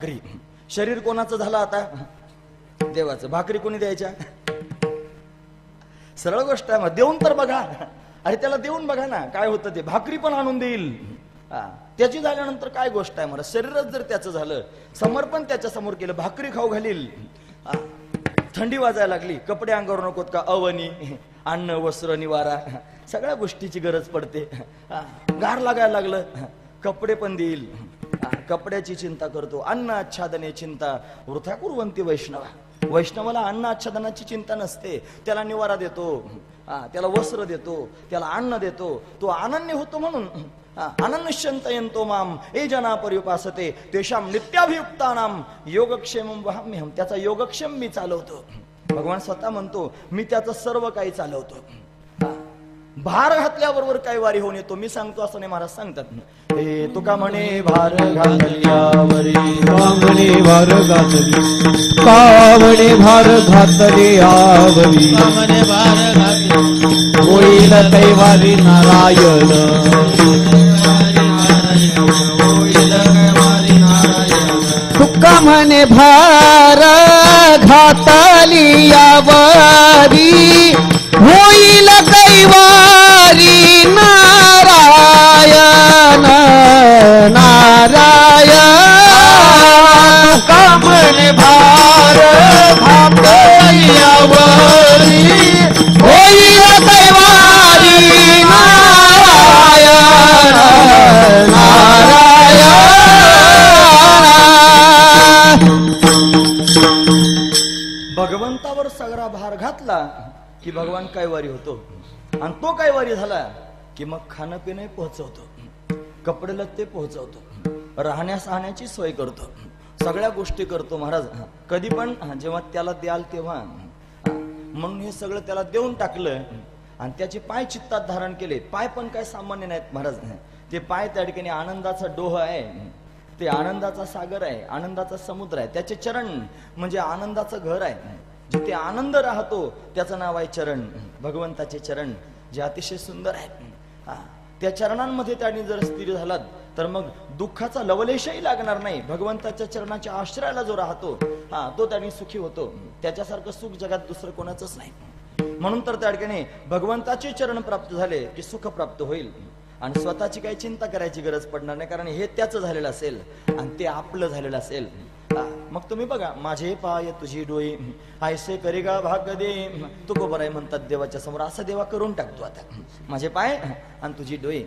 भाकरी शरीर कोणाचं झालं आता? देवाचं. भाकरी कोणी द्यायच्या? सरळ गोष्ट आहे मग. देऊन तर बघा. अरे त्याला देऊन बघा ना. काय होतं ते? भाकरी पण आणून देईल. हा, त्याची झाल्यानंतर काय गोष्ट आहे मला शरीरच जर त्याचं झालं समर्पण त्याच्यासमोर केलं भाकरी खाऊ घालील. थंडी वाजायला लागली. कपडे अंगावर नकोत का? अवनी अन्न वस्त्र निवारा सगळ्या गोष्टीची गरज पडते. हा, गार लागायला लागलं. कपडे पण देईल. कपड्याची चिंता करतो अन्न आच्छादने चिंता. वृथा कुरवंती वैष्णवा. वैष्णवाला अन्न आच्छादनाची चिंता नसते. त्याला निवारा देतो. त्याला वस्त्र देतो. त्याला अन्न देतो. तो अनन्य होतो म्हणून. अनन्यंतयंतो माम. ए जना पर्युपासते. तेशाम नित्याभियुक्तानाम योगक्षेम वहाम्यहम त्याचा योगक्षेम मी चालवतो. भगवान स्वतः म्हणतो मी त्याचं सर्व काही चालवतो. भार घातल्याबरोबर काही वारी होऊन येतो. मी सांगतो असं नाही महाराज सांगतात हे तुका म्हणे भार घातल्यावरी. भार घातली. कामणे भार घातले आवरी भार घातले होईल कैवारी नारायण. तुका म्हणे भार घातली आवरी होईल कैवारी नारायण नारायण. कामणे भार आवरी. होईल कैवारी नारायण नारायण. भगवंतावर सगळा भार घातला. की भगवान कैवारी होतो. आणि तो कैवारी झाला की मग खाणं पिणं पोहोचवतो. कपडे लत्ते पोहोचवतो. राहण्या सहण्याची सोय करतो. सगळ्या गोष्टी करतो महाराज. कधी पण जेव्हा त्याला द्याल तेव्हा. म्हणून हे सगळं त्याला देऊन टाकलं आणि त्याचे पाय चित्तात धारण केले. पाय पण काय सामान्य नाहीत महाराज. ते पाय त्या ठिकाणी आनंदाचा डोह आहे. ते आनंदाचा सागर आहे. आनंदाचा समुद्र आहे. त्याचे चरण म्हणजे आनंदाचं घर आहे. जिथे आनंद राहतो त्याचं नाव आहे चरण. भगवंताचे चरण जे अतिशय सुंदर आहेत. त्या चरणांमध्ये त्यांनी जर स्थिर झालात तर मग दुःखाचा लवलेशही लागणार नाही. भगवंताच्या चरणाच्या आश्रयाला जो राहतो हा तो त्यांनी सुखी होतो. त्याच्यासारखं सुख जगात दुसरं कोणाचंच नाही. म्हणून तर त्या ठिकाणी भगवंताचे चरण प्राप्त झाले की सुख प्राप्त होईल. आणि स्वतःची काही चिंता करायची गरज पडणार नाही कारण हे त्याचं झालेलं असेल आणि ते आपलं झालेलं असेल. मग तुम्ही बघा माझे पाय तुझी डोई आयसे करेगा भाग दे. तू तुको आहे म्हणतात देवाच्या समोर असं देवा करून टाकतो आता. माझे पाय आणि तुझी डोई